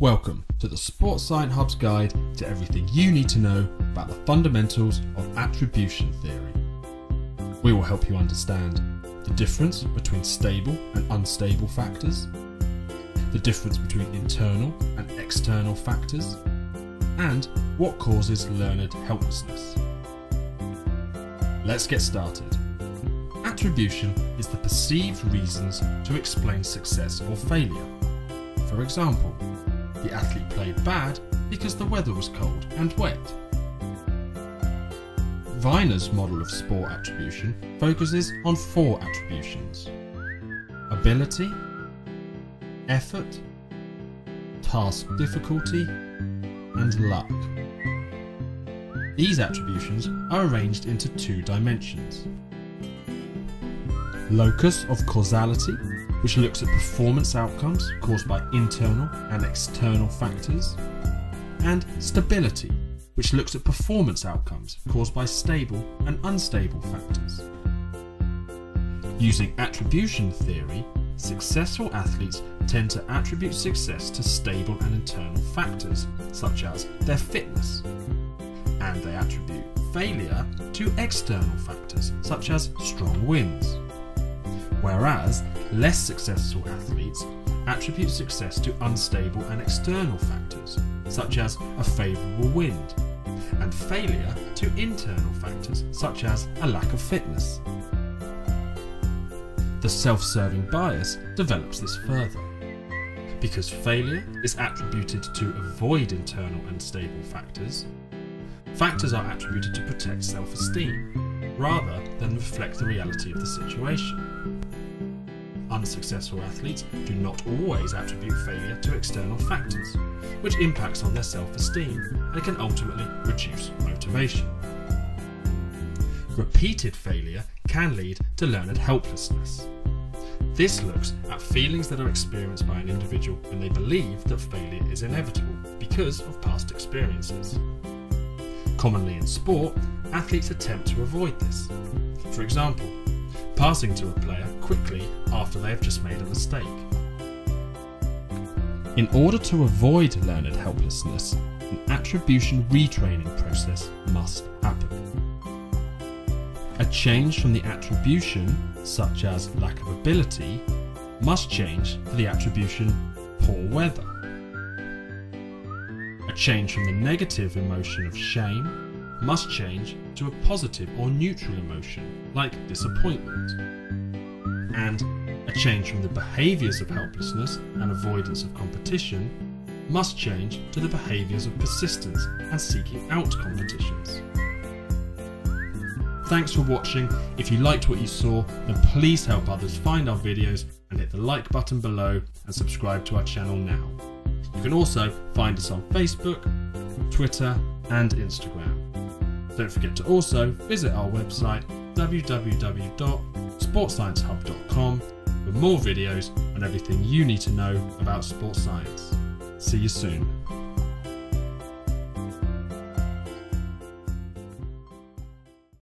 Welcome to the Sports Science Hub's guide to everything you need to know about the fundamentals of attribution theory. We will help you understand the difference between stable and unstable factors, the difference between internal and external factors, and what causes learned helplessness. Let's get started. Attribution is the perceived reasons to explain success or failure. For example, the athlete played bad because the weather was cold and wet. Weiner's model of sport attribution focuses on four attributions ability, effort, task difficulty, and luck. These attributions are arranged into two dimensions. Locus of causality, which looks at performance outcomes caused by internal and external factors, and stability, which looks at performance outcomes caused by stable and unstable factors. Using attribution theory, successful athletes tend to attribute success to stable and internal factors, such as their fitness, and they attribute failure to external factors, such as strong winds. Whereas less successful athletes attribute success to unstable and external factors, such as a favourable wind, and failure to internal factors, such as a lack of fitness. The self serving bias develops this further. Because failure is attributed to avoid internal and stable factors, factors are attributed to protect self esteem rather than reflect the reality of the situation. Unsuccessful athletes do not always attribute failure to external factors, which impacts on their self esteem and can ultimately reduce motivation. Repeated failure can lead to learned helplessness. This looks at feelings that are experienced by an individual when they believe that failure is inevitable because of past experiences. Commonly in sport, athletes attempt to avoid this. For example, passing to a player quickly after they have just made a mistake. In order to avoid learned helplessness, an attribution retraining process must happen. A change from the attribution, such as lack of ability, must change to the attribution poor weather. A change from the negative emotion of shame must change to a positive or neutral emotion, like disappointment. And a change from the behaviours of helplessness and avoidance of competition must change to the behaviours of persistence and seeking out competitions. Thanks for watching. If you liked what you saw, then please help others find our videos and hit the like button below and subscribe to our channel now. You can also find us on Facebook, Twitter, and Instagram. Don't forget to also visit our website www.sportsciencehub.com for more videos on everything you need to know about sports science. See you soon.